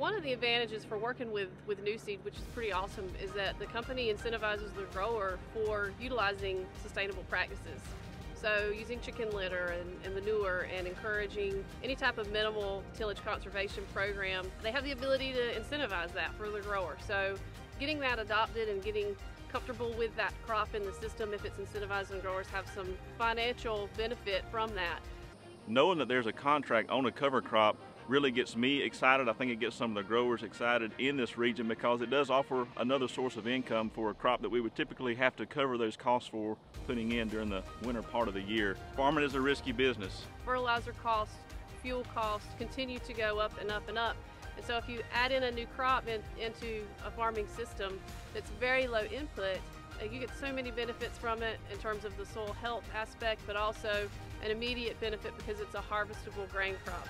One of the advantages for working with, with Nuseed, which is pretty awesome, is that the company incentivizes the grower for utilizing sustainable practices. So using chicken litter and, and, manure and encouraging any type of minimal tillage conservation program, they have the ability to incentivize that for the grower. So getting that adopted and getting comfortable with that crop in the system if it's incentivizing growers have some financial benefit from that. Knowing that there's a contract on a cover crop really gets me excited. I think it gets some of the growers excited in this region because it does offer another source of income for a crop that we would typically have to cover those costs for putting in during the winter part of the year. Farming is a risky business. Fertilizer costs, fuel costs continue to go up and up and up. And so if you add in a new crop in, into a farming system that's very low input, uh, you get so many benefits from it in terms of the soil health aspect, but also an immediate benefit because it's a harvestable grain crop.